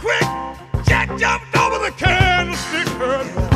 quick, Jack jumped over the candlestick.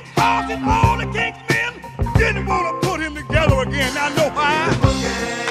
king's house and all the king's men didn't want to put him together again. Now, know why?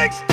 six